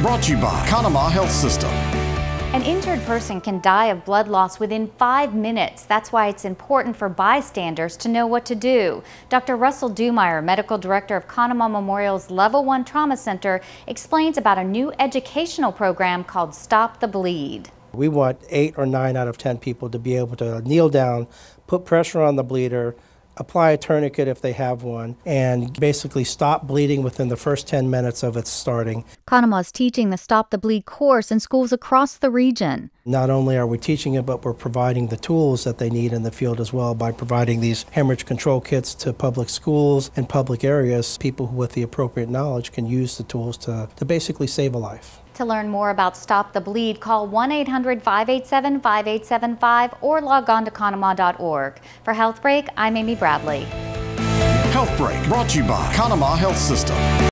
brought to you by Conemaugh Health System. An injured person can die of blood loss within five minutes. That's why it's important for bystanders to know what to do. Dr. Russell Dumire, Medical Director of Conemaugh Memorial's Level 1 Trauma Center, explains about a new educational program called Stop the Bleed. We want eight or nine out of 10 people to be able to kneel down, put pressure on the bleeder, apply a tourniquet if they have one, and basically stop bleeding within the first 10 minutes of its starting. Conemaugh is teaching the Stop the Bleed course in schools across the region. Not only are we teaching it, but we're providing the tools that they need in the field as well by providing these hemorrhage control kits to public schools and public areas. People with the appropriate knowledge can use the tools to, to basically save a life. To learn more about Stop the Bleed, call 1 800 587 5875 or log on to conemaugh.org. For Health Break, I'm Amy Bradley. Health Break brought to you by Conemaugh Health System.